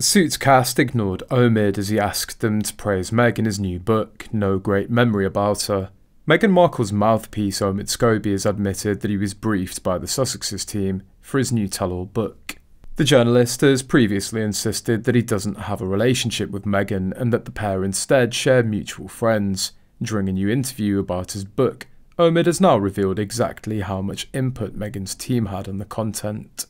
Suits cast ignored Omid as he asked them to praise Meg in his new book, No Great Memory About Her. Meghan Markle's mouthpiece Omid Scobie has admitted that he was briefed by the Sussexes team for his new tell-all book. The journalist has previously insisted that he doesn't have a relationship with Meghan and that the pair instead share mutual friends. During a new interview about his book, Omid has now revealed exactly how much input Meghan's team had on the content.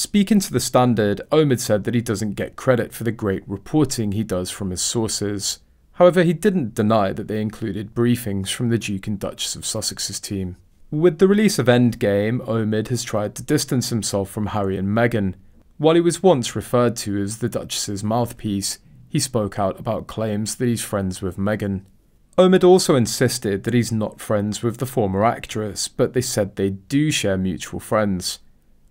Speaking to The Standard, Omid said that he doesn't get credit for the great reporting he does from his sources. However, he didn't deny that they included briefings from the Duke and Duchess of Sussex's team. With the release of Endgame, Omid has tried to distance himself from Harry and Meghan. While he was once referred to as the Duchess's mouthpiece, he spoke out about claims that he's friends with Meghan. Omid also insisted that he's not friends with the former actress, but they said they do share mutual friends.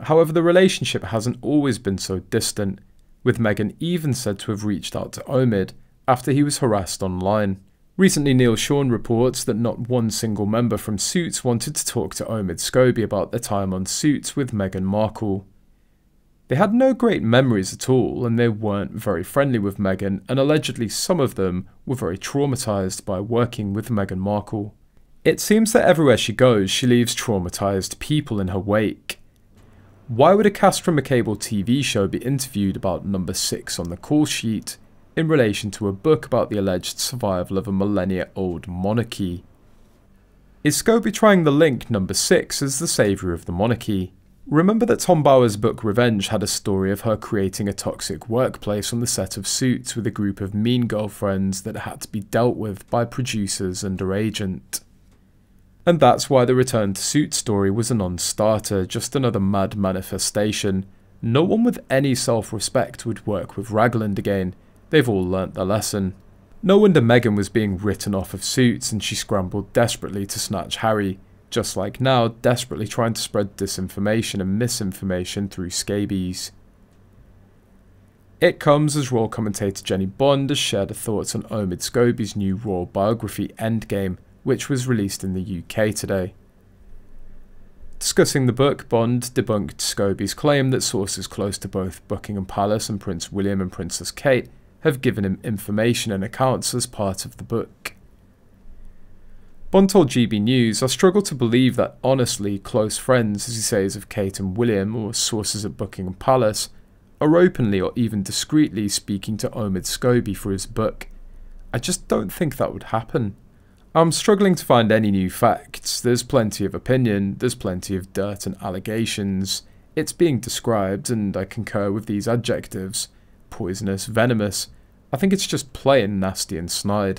However, the relationship hasn't always been so distant, with Meghan even said to have reached out to Omid after he was harassed online. Recently, Neil Sean reports that not one single member from Suits wanted to talk to Omid Scobie about their time on Suits with Meghan Markle. They had no great memories at all, and they weren't very friendly with Meghan, and allegedly some of them were very traumatised by working with Meghan Markle. It seems that everywhere she goes, she leaves traumatised people in her wake. Why would a cast from a cable TV show be interviewed about number 6 on the call sheet in relation to a book about the alleged survival of a millennia old monarchy? Is Scobie trying the link number 6 as the saviour of the monarchy? Remember that Tom Bower's book Revenge had a story of her creating a toxic workplace on the set of Suits with a group of mean girlfriends that had to be dealt with by producers and her agent. And that's why the return to suit story was a non-starter, just another mad manifestation. No one with any self-respect would work with Ragland again, they've all learnt their lesson. No wonder Meghan was being written off of suits and she scrambled desperately to snatch Harry, just like now desperately trying to spread disinformation and misinformation through scabies. It comes as Royal commentator Jennie Bond has shared her thoughts on Omid Scobie's new Royal biography Endgame, which was released in the UK today. Discussing the book, Bond debunked Scobie's claim that sources close to both Buckingham Palace and Prince William and Princess Kate have given him information and accounts as part of the book. Bond told GB News, I struggle to believe that honestly close friends, as he says of Kate and William, or sources at Buckingham Palace, are openly or even discreetly speaking to Omid Scobie for his book. I just don't think that would happen. I'm struggling to find any new facts. There's plenty of opinion, there's plenty of dirt and allegations. It's being described, and I concur with these adjectives poisonous, venomous. I think it's just plain nasty and snide.